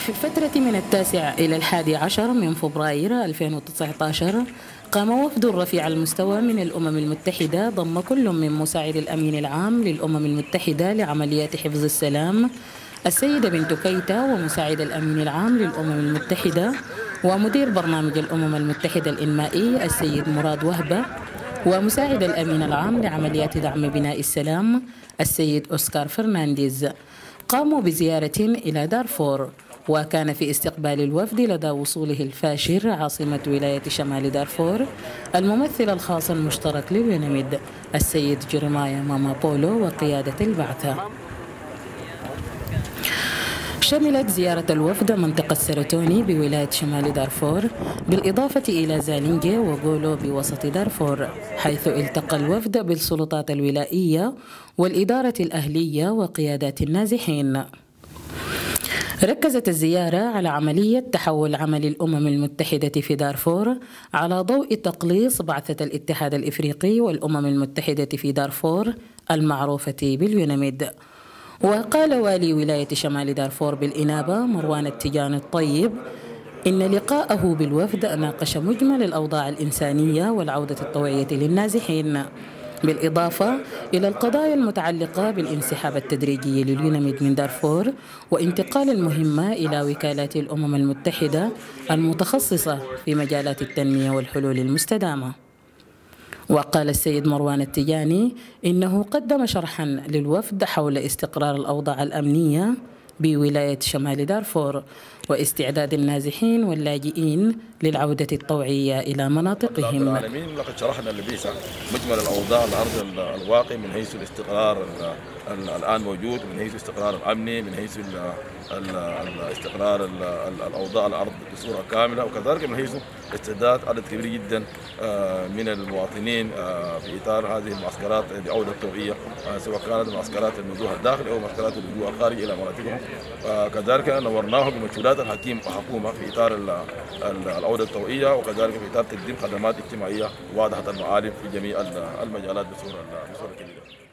في الفترة من التاسع إلى الحادي عشر من فبراير 2019 قام وفد رفيع المستوى من الأمم المتحدة ضم كل من مساعد الأمين العام للأمم المتحدة لعمليات حفظ السلام السيدة بنت كيتا ومساعد الأمين العام للأمم المتحدة ومدير برنامج الأمم المتحدة الإنمائي السيد مراد وهبة ومساعد الأمين العام لعمليات دعم بناء السلام السيد أوسكار فرنانديز. قاموا بزيارة إلى دارفور. وكان في استقبال الوفد لدى وصوله الفاشر عاصمة ولاية شمال دارفور الممثل الخاص المشترك لليوناميد السيد جيرمايا مامابولو وقيادة البعثة. شملت زيارة الوفد منطقة سورتوني بولاية شمال دارفور بالإضافة إلى زالينجي وغولو بوسط دارفور حيث التقى الوفد بالسلطات الولائية والإدارة الأهلية وقيادات النازحين. ركزت الزيارة على عملية تحول عمل الأمم المتحدة في دارفور على ضوء تقليص بعثة الاتحاد الإفريقي والأمم المتحدة في دارفور المعروفة باليونميد وقال والي ولاية شمال دارفور بالإنابة مروان التجان الطيب إن لقاءه بالوفد ناقش مجمل الأوضاع الإنسانية والعودة الطوعية للنازحين. بالإضافة إلى القضايا المتعلقة بالانسحاب التدريجي لليونميد من دارفور وانتقال المهمة إلى وكالات الأمم المتحدة المتخصصة في مجالات التنمية والحلول المستدامة. وقال السيد مروان التجاني إنه قدم شرحا للوفد حول استقرار الأوضاع الأمنية بولاية شمال دارفور واستعداد النازحين واللاجئين للعودة الطوعية إلى مناطقهم. العالمين لقد شرحنا لبيسا مجمل الأوضاع الأرض الواقع من حيث الاستقرار الآن موجود من حيث الاستقرار الأمني من حيث استقرار الأوضاع الأرض بصورة كاملة وكذلك من حيث استعداد عدد كبير جدا من المواطنين في إطار هذه المعسكرات بعودة الطوعية سواء كانت معسكرات النزوح الداخلي أو معسكرات اللجوء الخارجي إلى مناطقهم كذلك نورناهم بمجهودات الحكيم وحكومة في إطار العودة الطوعية وكذلك في إطار تقديم خدمات اجتماعية واضحة المعالم في جميع المجالات بصورة بصورة كبيرة